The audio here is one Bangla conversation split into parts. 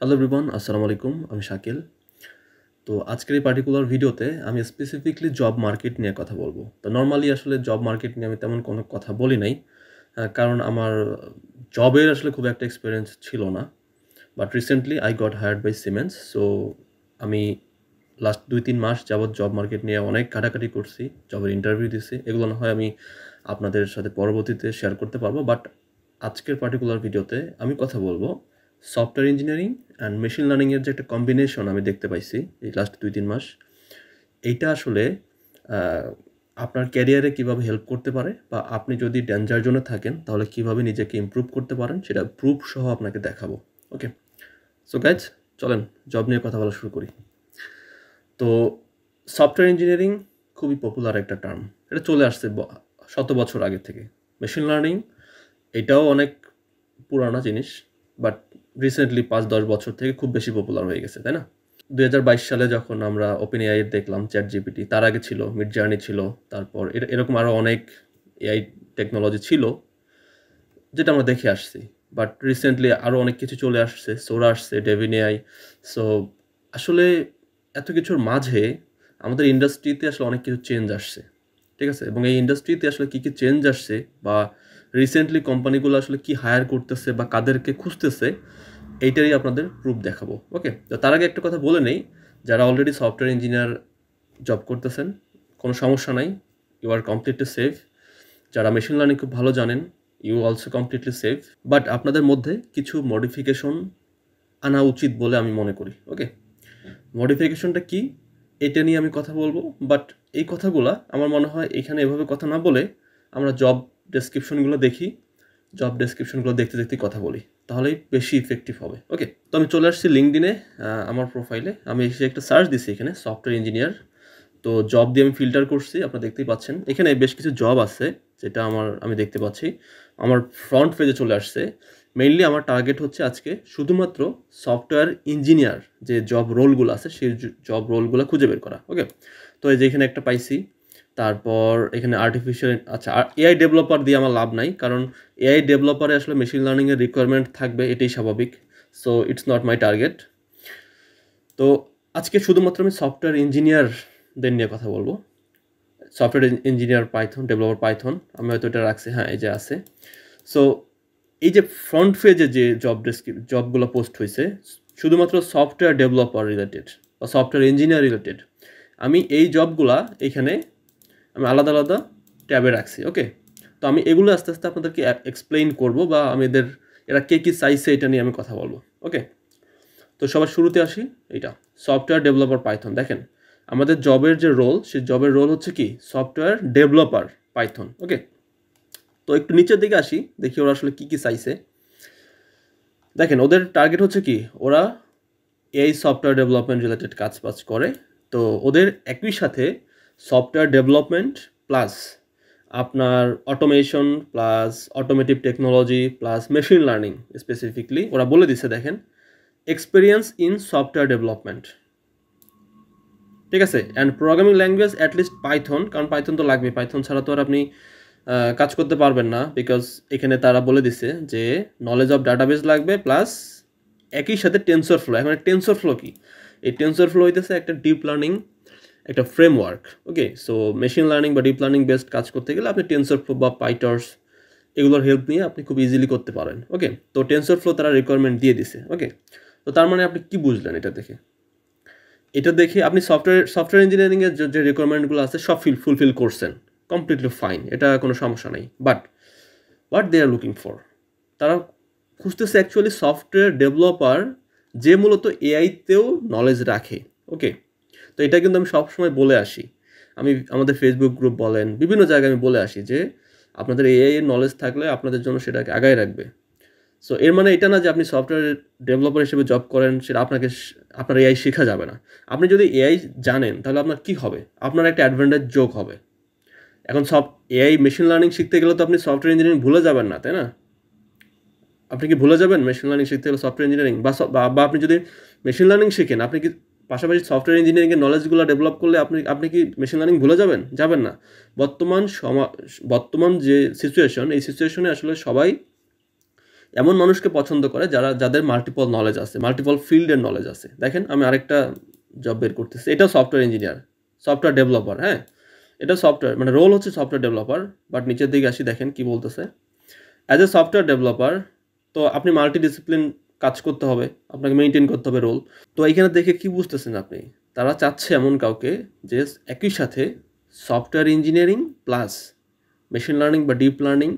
হ্যালো এভরিওয়ান আসসালামু আলাইকুম আমি শাকিল। তো আজকের এই পার্টিকুলার ভিডিওতে আমি স্পেসিফিকলি জব মার্কেট নিয়ে কথা বলব। তো নর্মালি আসলে জব মার্কেট নিয়ে আমি তেমন কোনো কথা বলি নাই কারণ আমার জবের আসলে খুব একটা এক্সপিরিয়েন্স ছিল না। But recently I got hired by Siemens so আমি লাস্ট দুই, তিন মাস যাবৎ জব মার্কেট নিয়ে অনেক কাটাকাটি করছি জবের ইন্টারভিউ দিছি। এগুলো না হয় আমি আপনাদের সাথে পরবর্তীতে শেয়ার করতে পারব। বাট আজকের পার্টিকুলার ভিডিওতে আমি কথা বলব সফটওয়্যার ইঞ্জিনিয়ারিং অ্যান্ড মেশিন লার্নিংয়ের যে একটা কম্বিনেশন আমি দেখতে পাইছি এই লাস্ট দুই, তিন মাস, এইটা আসলে আপনার ক্যারিয়ারে কীভাবে হেল্প করতে পারে বা আপনি যদি ডেঞ্জার জোনে থাকেন, তাহলে কীভাবে নিজেকে ইমপ্রুভ করতে পারেন, সেটা প্রুফ সহ আপনাকে দেখাবো ওকে সো গাইজ চলেন জব নিয়ে কথা বলা শুরু করি। তো সফটওয়্যার ইঞ্জিনিয়ারিং খুবই পপুলার একটা টার্ম এটা চলে আসছে শত বছর আগে থেকে। মেশিন লার্নিং এটাও অনেক পুরানা জিনিস বাট রিসেন্টলি পাঁচ দশ বছর থেকে খুব বেশি পপুলার হয়ে গেছে, তাই না? দুই হাজার বাইশ সালে যখন আমরা ওপেন এআই দেখলাম চ্যাট জিপিটি তার আগে ছিল মিড জার্নি ছিল, তারপর এরকম আরও অনেক এআই টেকনোলজি ছিল, যেটা আমরা দেখে আসছি। বাট রিসেন্টলি আরও অনেক কিছু চলে আসছে সোরা আসছে ডেভিন এআই সো আসলে এত কিছুর মাঝে আমাদের ইন্ডাস্ট্রিতে আসলে অনেক কিছু চেঞ্জ আসছে, ঠিক আছে? এবং এই ইন্ডাস্ট্রিতে আসলে কী কী চেঞ্জ আসছে বা রিসেন্টলি কোম্পানিগুলো আসলে কি হায়ার করতেছে বা কাদেরকে খুঁজতেছে এইটারই আপনাদের প্রুফ দেখাবো ওকে তো তার আগে একটা কথা বলে নেই, যারা অলরেডি সফটওয়্যার ইঞ্জিনিয়ার জব করতেছেন, কোনো সমস্যা নাই ইউ আর কমপ্লিটলি সেফ যারা মেশিন লার্নিং খুব ভালো জানেন you also completely safe but আপনাদের মধ্যে কিছু মডিফিকেশন আনা উচিত বলে আমি মনে করি ওকে মডিফিকেশনটা কি? এটা নিয়ে আমি কথা বলব বাট এই কথাগুলো আমার মনে হয় এখানে এভাবে কথা না বলে আমরা জব ডেসক্রিপশনগুলো দেখি জব ডেসক্রিপশনগুলো দেখতে দেখতে কথা বলি। তাহলেই বেশি ইফেক্টিভ হবে। ওকে তো আমি চলে আসছি লিঙ্কডিনে আমার প্রোফাইলে আমি এসে একটা সার্চ দিছি এখানে সফটওয়্যার ইঞ্জিনিয়ার তো জব দিয়ে আমি ফিল্টার করছি, আপনারা দেখতেই পাচ্ছেন। এখানে বেশ কিছু জব আছে, যেটা আমার, আমি দেখতে পাচ্ছি। আমার ফ্রন্ট পেজে চলে আসছে। মেইনলি আমার টার্গেট হচ্ছে আজকে শুধুমাত্র সফটওয়্যার ইঞ্জিনিয়ার যে জব রোলগুলো আছে, সেই জব রোলগুলো খুঁজে বের করা। ওকে তো এই যে এখানে একটা পাইছি। তারপর এখানে আর্টিফিশিয়াল আচ্ছা এআই ডেভেলপার দিয়ে আমার লাভ নাই, কারণ এআই ডেভেলপারে আসলে মেশিন লার্নিংয়ের রিকোয়ারমেন্ট থাকবে, এটাই স্বাভাবিক। So it's not my target তো আজকে শুধুমাত্র আমি সফটওয়্যার ইঞ্জিনিয়ারদের নিয়ে কথা বলব। Software engineer Python developer Python আমি হয়তো এটা রাখছি হ্যাঁ এই যে আছে। সো এই যে ফ্রন্ট পেজে যে জব ডেসক্রিপ জবগুলো পোস্ট হয়েছে শুধুমাত্র সফটওয়্যার ডেভেলপার রিলেটেড বা সফটওয়্যার ইঞ্জিনিয়ার রিলেটেড আমি এই জবগুলা এখানে আমি আলাদা আলাদা ট্যাবে রাখছি ওকে তো আমি এগুলো আস্তে আস্তে আপনাদেরকে এক্সপ্লেইন করব বা আমি এদের, এরা কে কী চাইছে এটা নিয়ে আমি কথা বলব ওকে তো সবার শুরুতে আসি এটা সফটওয়্যার ডেভেলপার পাইথন দেখেন, আমাদের জবের যে রোল সেই জবের রোল হচ্ছে কি? সফটওয়্যার ডেভেলপার পাইথন ওকে তো একটু নিচের দিকে আসি, দেখি ওরা আসলে কী কী চাইছে দেখেন, ওদের টার্গেট হচ্ছে কি? ওরা এই সফটওয়্যার ডেভেলপমেন্ট রিলেটেড কাজ বাজ করে। তো ওদের একই সাথে সফটওয়্যার ডেভেলপমেন্ট প্লাস আপনার automation plus automotive technology plus machine learning specifically ওরা বলে দিছে দেখেন এক্সপিরিয়েন্স ইন সফটওয়্যার ডেভেলপমেন্ট ঠিক আছে? And programming language at least Python কারণ পাইথন তো লাগবে পাইথন ছাড়া তো আর আপনি কাজ করতে পারবেন না বিকজ এখানে তারা বলে দিছে যে নলেজ অফ ডাটাবেস লাগবে প্লাস একই সাথে টেন্সর ফ্লো এখন টেন্সর ফ্লো কি? এই টেন্সর ফ্লো হইতেছে একটা ডিপ লার্নিং একটা framework okay so machine learning বা ডিপ লার্নিং বেসড কাজ করতে গেলে আপনি টেন্সর ফ্লো বা পাইটার্স এগুলোর হেল্প নিয়ে আপনি খুব ইজিলি করতে পারেন ওকে তো টেন্সর ফ্লো তারা রিকোয়ারমেন্ট দিয়ে দিছে ওকে তো তার মানে আপনি কি বুঝলেন এটা দেখে? এটা দেখে আপনি সফটওয়্যার সফটওয়্যার ইঞ্জিনিয়ারিংয়ের যে রিকোয়ারমেন্টগুলো আছে সব ফিল ফুলফিল করছেন কমপ্লিটলি ফাইন এটা কোনো সমস্যা নেই। But what they are looking for তারা খুঁজতেছে অ্যাকচুয়ালি সফটওয়্যার ডেভেলপার যে মূলত এআইতেও নলেজ রাখে ওকে তো এটা কিন্তু আমি সবসময় বলে আসি। আমি, আমাদের ফেসবুক গ্রুপ বলেন, বিভিন্ন জায়গায় আমি বলে আসি যে, আপনাদের এআই এর নলেজ থাকলে আপনাদের জন্য সেটাকে আগায় রাখবে। সো এর মানে এটা না যে আপনি সফটওয়্যার ডেভেলপার হিসেবে জব করেন, সেটা আপনাকে আপনার এআই শেখা যাবে না। আপনি যদি এআই জানেন, তাহলে আপনার কি হবে? আপনার একটা অ্যাডভান্টেজ যোগ হবে। এখন সব এআই মেশিন লার্নিং শিখতে গেলে তো আপনি সফটওয়্যার ইঞ্জিনিয়ারিং ভুলে যাবেন না, তাই না? আপনি কি ভুলে যাবেন মেশিন লার্নিং শিখতে গেলে সফটওয়্যার ইঞ্জিনিয়ারিং বা বা আপনি যদি মেশিন লার্নিং শিখেন, আপনি কি পাশাপাশি সফটওয়্যার ইঞ্জিনিয়ারিংয়ের নলেজগুলো ডেভেলপ করলে আপনি আপনি কি মেশিন লার্নিং ভুলে যাবেন? যাবেন না। বর্তমান সমা, বর্তমান যে সিচুয়েশন এই সিচুয়েশনে আসলে সবাই এমন মানুষকে পছন্দ করে যারা, যাদের মাল্টিপল নলেজ আছে মাল্টিপল ফিল্ডের নলেজ আছে। দেখেন, আমি আরেকটা জব বের করতেছি। এটা সফটওয়্যার ইঞ্জিনিয়ার সফটওয়্যার ডেভেলপার হ্যাঁ? এটা সফটওয়্যার মানে রোল হচ্ছে সফটওয়্যার ডেভেলপার বাট নিচের দিকে আসি, দেখেন কি বলতেছে। অ্যাজ এ সফটওয়্যার ডেভেলপার তো আপনি মাল্টি ডিসিপ্লিন কাজ করতে হবে, আপনাকে মেনটেন করতে হবে রোল তো এইখানে দেখে কি বুঝতেছেন আপনি? তারা চাচ্ছে এমন কাউকে যে একই সাথে software engineering plus machine learning বা ডিপ লার্নিং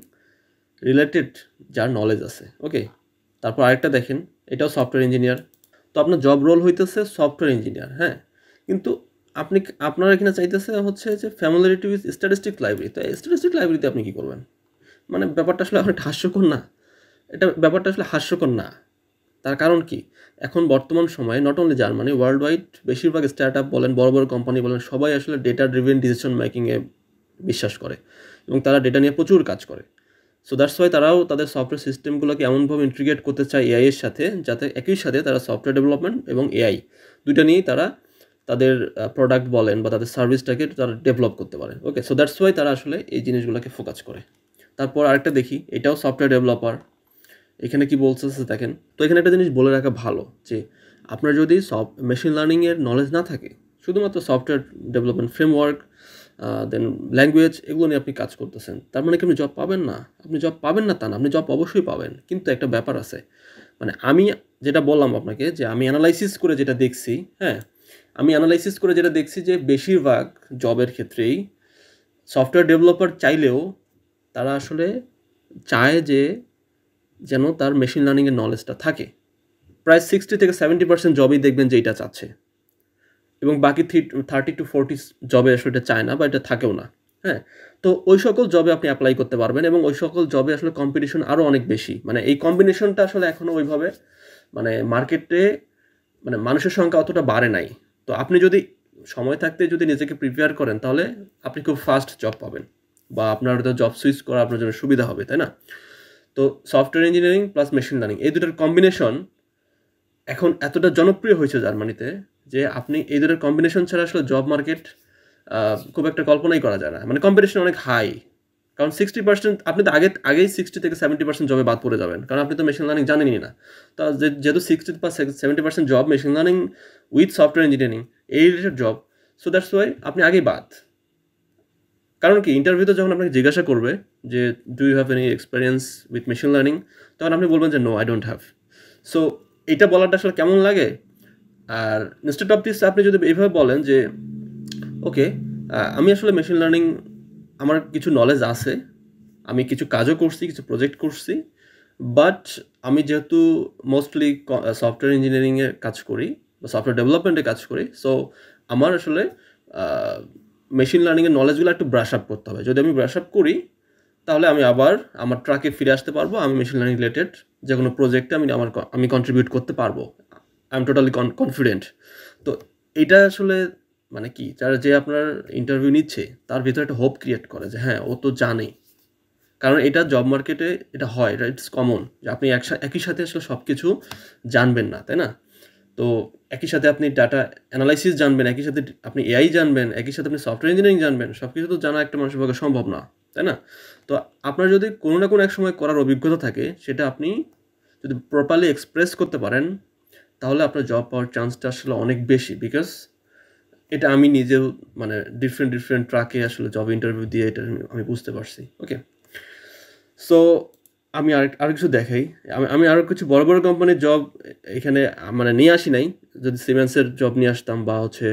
রিলেটেড যার নলেজ আছে ওকে তারপর আরেকটা দেখেন, এটাও সফটওয়্যার ইঞ্জিনিয়ার তো আপনার জব রোল হইতেছে সফটওয়্যার ইঞ্জিনিয়ার হ্যাঁ? কিন্তু আপনি আপনারা এখানে চাইতেছে হচ্ছে যে ফ্যামিলিটি উইথ স্ট্যাটিস্টিক লাইব্রেরি তো স্ট্যাটিস্টিক লাইব্রেরিতে আপনি কী করবেন? মানে ব্যাপারটা আসলে অনেক হাস্যকর না। এটা ব্যাপারটা আসলে হাস্যকর না। তার কারণ কি? এখন বর্তমান সময়ে not only Germany worldwide বেশিরভাগ স্টার্ট আপ বলেন, বড় বড় কোম্পানি বলেন, সবাই আসলে ডেটা ড্রিভেন ডিসিশন মেকিংয়ে বিশ্বাস করে এবং তারা ডেটা নিয়ে প্রচুর কাজ করে। সো দ্যাটস ওয়াই তারাও তাদের সফটওয়্যার সিস্টেমগুলোকে এমনভাবে ইন্টিগ্রেট করতে চায় এআই এর সাথে, যাতে একই সাথে তারা সফটওয়্যার ডেভেলপমেন্ট এবং এআই দুইটা নিয়েই তারা তাদের প্রোডাক্ট বলেন বা তাদের সার্ভিসটাকে তারা ডেভেলপ করতে পারে। ওকে সো দ্যাটস ওয়াই তারা আসলে এই জিনিসগুলোকে ফোকাস করে। তারপর আরেকটা দেখি, এটাও সফটওয়্যার ডেভেলপার এখানে কি বলতেছে দেখেন, তো এখানে একটা জিনিস বলে রাখা ভালো যে আপনার যদি সফ মেশিন লার্নিংয়ের নলেজ না থাকে, শুধুমাত্র software development framework then language এগুলো নিয়ে আপনি কাজ করতেছেন, তার মানে কি আপনি জব পাবেন না? আপনি জব পাবেন না তা না, আপনি জব অবশ্যই পাবেন, কিন্তু একটা ব্যাপার আছে মানে আমি যেটা বললাম আপনাকে যে আমি অ্যানালাইসিস করে যেটা দেখছি হ্যাঁ আমি অ্যানালাইসিস করে যেটা দেখছি যে বেশিরভাগ জবের ক্ষেত্রেই সফটওয়্যার ডেভেলপার চাইলেও তারা আসলে চায় যে যেন তার মেশিন লার্নিংয়ের নলেজটা থাকে। প্রায় সিক্সটি থেকে সেভেন্টি পার্সেন্ট জবই দেখবেন যে এটা চাচ্ছে। এবং বাকি থ্রি থার্টি টু ফোরটি জবে আসলে এটা চায় না বা এটা থাকেও না। হ্যাঁ? তো ওই সকল জবে আপনি অ্যাপ্লাই করতে পারবেন এবং ওই সকল জবে আসলে কম্পিটিশন আরও অনেক বেশি। মানে এই কম্বিনেশনটা আসলে এখনও ওইভাবে মানে মার্কেটে মানে মানুষের সংখ্যা অতটা বাড়ে নাই। তো আপনি যদি সময় থাকতে যদি নিজেকে প্রিপেয়ার করেন, তাহলে আপনি খুব ফাস্ট জব পাবেন। বা আপনার জব সুইচ করা আপনার জন্য সুবিধা হবে, তাই না? তো software engineering plus machine learning এই দুটোর কম্বিনেশন এখন এতটা জনপ্রিয় হয়েছে জার্মানিতে যে আপনি এই দুটোর কম্বিনেশন ছাড়া আসলে জব মার্কেট খুব একটা কল্পনাই করা যায় না। মানে কম্পিটিশন অনেক হাই কারণ সিক্সটি পার্সেন্ট আপনি তো আগে, আগেই সিক্সটি থেকে সেভেন্টি পার্সেন্ট জবে বাদ পড়ে যাবেন, কারণ আপনি তো মেশিন লার্নিং জানেনই না। তো যেহেতু সিক্সটি বা seventy percent job machine learning with software engineering এই related job so that's why আপনি আগেই বাদ। কারণ কি ইন্টারভিউতে যখন আপনাকে জিজ্ঞাসা করবে যে do you have any experience with machine learning তখন আপনি বলবেন যে no I don't have so এটা বলাটা আসলে কেমন লাগে? আর ইনস্টেড অফ দিস আপনি যদি এইভাবে বলেন যে ওকে আমি আসলে মেশিন লার্নিং আমার কিছু নলেজ আছে, আমি কিছু কাজও করছি, কিছু প্রজেক্ট করছি বাট আমি যেহেতু মোস্টলি সফটওয়্যার ইঞ্জিনিয়ারিংয়ে কাজ করি, বা সফটওয়্যার ডেভেলপমেন্টে কাজ করি সো আমার আসলে মেশিন লার্নিংয়ের নলেজগুলো একটু ব্রাশ আপ করতে হবে। যদি আমি ব্রাশ আপ করি তাহলে আমি আবার আমার ট্রাকে ফিরে আসতে পারব। আমি মেশিন লার্নিং রিলেটেড যে কোনো প্রজেক্টে আমি আমার আমি কন্ট্রিবিউট করতে পারব। আই এম টোটালি কনফিডেন্ট তো এটা আসলে মানে কি? যারা যে আপনার ইন্টারভিউ নিচ্ছে, তার ভিতরে একটা হোপ ক্রিয়েট করে যে হ্যাঁ ও তো জানে। কারণ এটা জব মার্কেটে এটা হয় এটা ইটস কমন যে আপনি একই সাথে আসলে সব কিছু জানবেন না, তাই না? তো একই সাথে আপনি ডাটা অ্যানালাইসিস জানবেন, একই সাথে আপনি এআই জানবেন, একই সাথে আপনি সফটওয়্যার ইঞ্জিনিয়ারিং জানবেন সব কিছু তো জানা একটা মানুষের পক্ষে সম্ভব না, তাই না? তো আপনার যদি কোনো না কোনো এক সময় করার অভিজ্ঞতা থাকে, সেটা আপনি যদি প্রপারলি এক্সপ্রেস করতে পারেন, তাহলে আপনার জব পাওয়ার চান্সটা আসলে অনেক বেশি বিকজ এটা আমি নিজেও মানে ডিফারেন্ট ডিফারেন্ট ট্রাকে আসলে জব ইন্টারভিউ দিয়ে এটা আমি বুঝতে পারছি। ওকে সো আমি আর আর কিছু দেখাই। আমি আমি আরও কিছু বড় বড় কোম্পানির জব এখানে মানে নিয়ে আসি নাই। যদি সিমেন্সের জব নিয়ে আসতাম বা হচ্ছে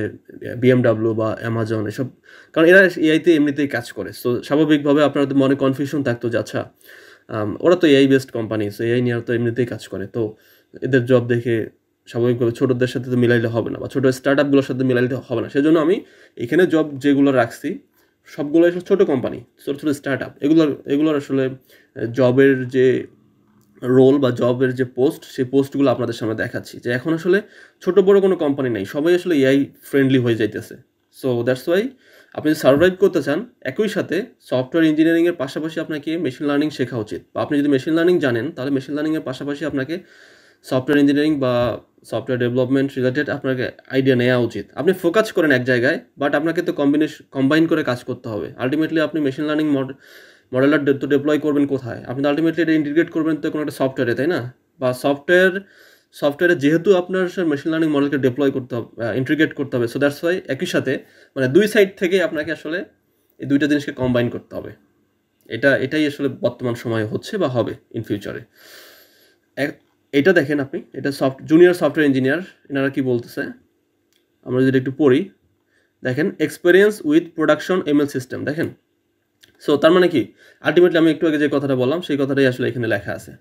বিএমডাব্লিউ বা অ্যামাজন এসব, কারণ এরা এআইতে এমনিতেই কাজ করে। সো স্বাভাবিকভাবে আপনার মনে কনফিউশন থাকতো যে আচ্ছা ওরা তো AI best company so AI নিয়ে তো এমনিতেই কাজ করে। তো এদের জব দেখে স্বাভাবিকভাবে ছোটোদের সাথে তো মিলাইলে হবে না, বা ছোটো স্টার্ট আপগুলোর সাথে মিলাইলে হবে না। সেজন্য আমি এখানে জব যেগুলো রাখছি, সবগুলো আসলে ছোটো কোম্পানি ছোটো ছোটো স্টার্ট আপ এগুলোর এগুলোর আসলে জবের যে রোল বা জবের যে পোস্ট সেই পোস্টগুলো আপনাদের সামনে দেখাচ্ছি। যে এখন আসলে ছোট বড় কোনো কোম্পানি নেই, সবাই আসলে এআই ফ্রেন্ডলি হয়ে যাইতেছে। সো দ্যাটস ওয়াই আপনি যদি সার্ভাইভ করতে চান, একই সাথে সফটওয়্যার ইঞ্জিনিয়ারিংয়ের পাশাপাশি আপনাকে মেশিন লার্নিং শেখা উচিত। বা আপনি যদি মেশিন লার্নিং জানেন, তাহলে মেশিন লার্নিংয়ের পাশাপাশি আপনাকে সফটওয়্যার ইঞ্জিনিয়ারিং বা সফটওয়্যার ডেভেলপমেন্ট রিলেটেড আপনাকে আইডিয়া নেওয়া উচিত। আপনি ফোকাস করেন এক জায়গায় বাট আপনাকে তো কম্বিনেশন কম্বাইন করে কাজ করতে হবে। আলটিমেটলি আপনি মেশিন লার্নিং মড মডেলার তো ডেপ্লয় করবেন কোথায়? আপনি তো আলটিমেটলি এটা ইন্টিগ্রেট করবেন তো কোনো একটা সফটওয়্যারে তাই না? বা সফটওয়্যার সফটওয়্যারে যেহেতু আপনার মেশিন লার্নিং মডেলকে ডেপ্লয় করতে হবে ইন্টিগ্রেট করতে হবে সো দ্যাটস ওয়াই একই সাথে মানে দুই সাইড থেকে আপনাকে আসলে এই দুইটা জিনিসকে কম্বাইন করতে হবে। এটা, এটাই আসলে বর্তমান সময়ে হচ্ছে বা হবে ইন ফিউচারে এটা দেখেন আপনি, এটা সফট জুনিয়র সফটওয়্যার ইঞ্জিনিয়ার এনারা কি বলতেছে? আমরা যদি একটু পড়ি, দেখেন experience with production ML system দেখেন। সো তার মানে কি? আলটিমেটলি আমি একটু আগে যে কথাটা বললাম, সেই কথাটাই আসলে এখানে লেখা আছে।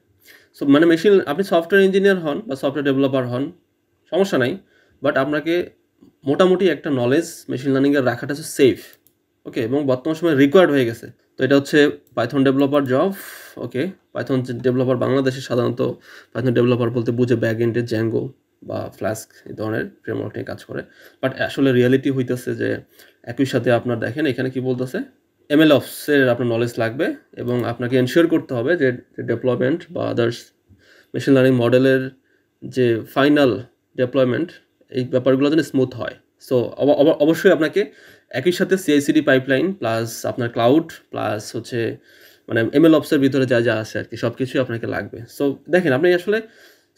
সো মানে মেশিন আপনি সফটওয়্যার ইঞ্জিনিয়ার হন বা সফটওয়্যার ডেভেলপার হন, সমস্যা নাই বাট আপনাকে মোটামুটি একটা নলেজ মেশিন লার্নিংয়ের রাখাটা হচ্ছে সেফ ওকে এবং বর্তমান সময় রিকোয়ার্ড হয়ে গেছে। তো এটা হচ্ছে Python developer job okay Python developer বাংলাদেশে সাধারণত পাইথন ডেভেলপার বলতে বুঝে ব্যাক এন্ডে জ্যাঙ্গো বা ফ্লাস্ক এই ধরনের ফ্রেমওয়ার্ক নিয়ে কাজ করে। বাট আসলে রিয়ালিটি হইতেছে যে, একই সাথে আপনার দেখেন, এখানে কি বলতেছে? এমএল অফসের আপনার নলেজ লাগবে এবং আপনাকে এনশিওর করতে হবে যে ডেভেলপমেন্ট বা আদার্স মেশিন লার্নিং মডেলের যে ফাইনাল ডেপ্লয়মেন্ট এই ব্যাপারগুলো যেন স্মুথ হয়। সো অবশ্যই আপনাকে একই সাথে সিআইসিডি পাইপলাইন প্লাস আপনার ক্লাউড প্লাস হচ্ছে মানে এমএল অফসের ভিতরে যা যা আছে আর কি সব কিছুই আপনাকে লাগবে। সো দেখেন আপনি আসলে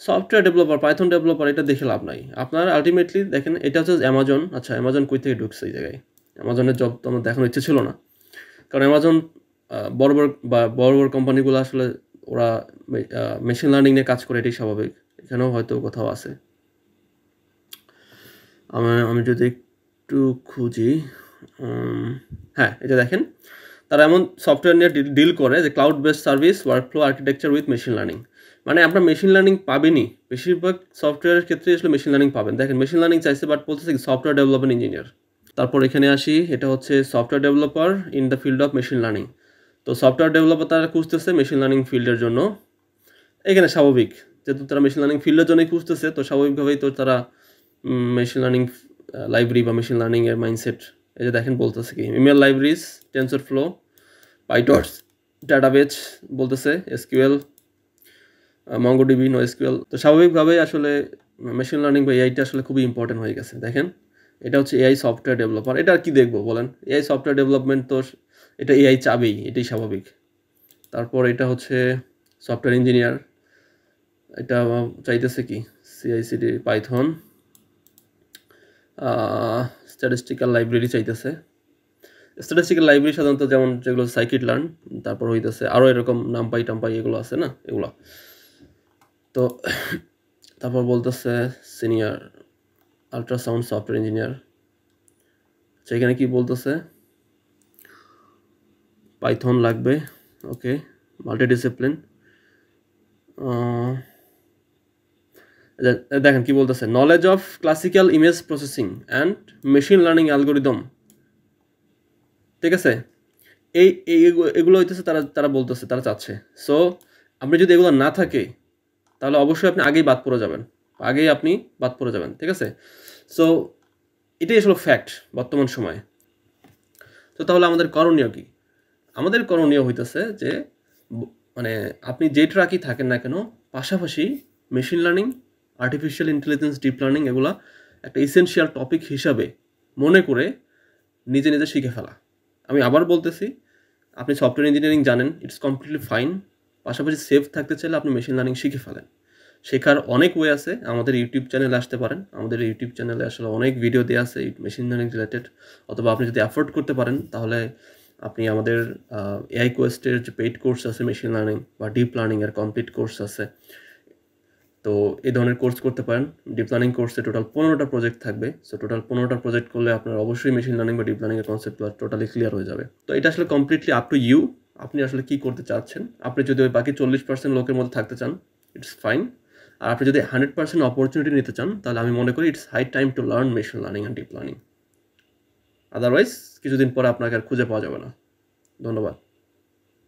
সফটওয়্যার ডেভেলপার পাইথন ডেভেলপার এটা দেখে লাভ নাই। আপনার আলটিমেটলি দেখেন এটা হচ্ছে অ্যামাজন আচ্ছা অ্যামাজন কই থেকে ঢুকছে এই জায়গায়? অ্যামাজনের জব তো আমার দেখানোর ইচ্ছে ছিল না। কারণ অ্যামাজন বড় বড়, বা বড় বড় কোম্পানিগুলো আসলে ওরা মেশিন লার্নিং নিয়ে কাজ করে, এটাই স্বাভাবিক। এখানেও হয়তো কোথাও আছে। আমার আমি যদি একটু খুঁজি হ্যাঁ এটা দেখেন। তারা এমন সফটওয়্যার নিয়ে ডিল করে যে cloud based service workflow architecture with machine learning মানে আপনার মেশিন লার্নিং পাবেনই বেশিরভাগ সফটওয়্যারের ক্ষেত্রে আসলে মেশিন লার্নিং পাবেন। দেখেন মেশিন লার্নিং চাইছে বাট বলতেছে সফটওয়্যার ডেভেলপমেন্ট ইঞ্জিনিয়ার তারপর এখানে আসি, এটা হচ্ছে software developer in the field of machine learning তো সফটওয়্যার ডেভেলপার তারা খুঁজতেছে মেশিন লার্নিং ফিল্ডের জন্য। এখানে স্বাভাবিক, যেহেতু তারা মেশিন লার্নিং ফিল্ডের জন্যই খুঁজতেছে, তো স্বাভাবিকভাবেই তো তারা মেশিন লার্নিং লাইব্রেরি বা মেশিন লার্নিংয়ের মাইন্ডসেট এই যে দেখেন বলতেছে কি ML libraries TensorFlow PyTorch database বলতেছে এসকিউএল মঙ্গোডিবি নো এসকিউএল তো স্বাভাবিকভাবেই আসলে মেশিন লার্নিং বা এআইটা আসলে খুবই ইম্পর্টেন্ট হয়ে গেছে, দেখেন। এটা হচ্ছে এআই সফটওয়্যার ডেভেলপার এটা আর কি দেখব বলেন? এআই সফটওয়্যার ডেভেলপমেন্ট তো এটা এআই চাবেই, এটাই স্বাভাবিক। তারপর এটা হচ্ছে সফটওয়্যার ইঞ্জিনিয়ার এটা চাইতেছে কি? সিআইসিডি পাইথন স্ট্যাটিস্টিক্যাল লাইব্রেরি চাইতেছে। স্ট্যাটিস্টিক্যাল লাইব্রেরি সাধারণত যেমন যেগুলো সাইকিট লার্ন তারপর হইতেছে আরও এরকম নামপাই টাম্পাই এগুলো আছে না? এগুলো। তো, তারপর বলতেছে সিনিয়র আলট্রাসাউন্ড সফটওয়্যার ইঞ্জিনিয়ার সেখানে কি বলতেছে? পাইথন লাগবে ওকে মাল্টি ডিসিপ্লিন দেখেন কি বলতেছে? Knowledge of classical image processing and machine learning algorithm ঠিক আছে? এই এগুলো হইতেছে তারা তারা বলতেছে, তারা চাচ্ছে। সো আপনি যদি এগুলো না থাকে, তাহলে অবশ্যই আপনি আগেই বাদ পড়ে যাবেন। আগেই আপনি বাদ পড়ে যাবেন, ঠিক আছে? সো এটাই আসলে ফ্যাক্ট বর্তমান সময়ে। তো তাহলে আমাদের করণীয় কি? আমাদের করণীয় হইতেছে যে মানে আপনি যে ট্রাকই থাকেন না কেন, পাশাপাশি machine learning artificial intelligence deep learning এগুলো একটা ইসেনশিয়াল টপিক হিসাবে মনে করে নিজে নিজে শিখে ফেলা। আমি আবার বলতেছি, আপনি সফটওয়্যার ইঞ্জিনিয়ারিং জানেন ইটস কমপ্লিটলি ফাইন পাশাপাশি সেফ থাকতে চাইলে আপনি মেশিন লার্নিং শিখে ফেলেন। শেখার অনেক ওয়ে আছে। আমাদের ইউটিউব চ্যানেলে আসতে পারেন। আমাদের ইউটিউব চ্যানেলে আসলে অনেক ভিডিও দেওয়া আছে মেশিন লার্নিং রিলেটেড অথবা আপনি যদি অ্যাফোর্ড করতে পারেন, তাহলে আপনি আমাদের এআই কোয়েস্টের যে পেইড কোর্স আছে মেশিন লার্নিং বা ডিপ লার্নিংয়ের কমপ্লিট কোর্স আছে, তো এই ধরনের কোর্স করতে পারেন। ডিপ লার্নিং কোর্সে টোটাল পনেরোটা প্রজেক্ট থাকবে। সো টোটাল পনেরোটা প্রজেক্ট করলে আপনার অবশ্যই মেশিন লার্নিং বা ডিপ লার্নিংয়ের কনসেপ্ট টোটালি ক্লিয়ার হয়ে যাবে। তো এটা আসলে কমপ্লিটলি আপ টু ইউ আপনি আসলে কী করতে চাচ্ছেন? আপনি যদি ওই বাকি চল্লিশ পার্সেন্ট লোকের মধ্যে থাকতে চান ইটস ফাইন আর আপনি যদি হান্ড্রেড পার্সেন্ট অপরচুনিটি নিতে চান, তাহলে আমি মনে করি it's high time to learn machine learning and deep learning otherwise কিছুদিন পরে আপনাকে আর খুঁজে পাওয়া যাবে না। ধন্যবাদ।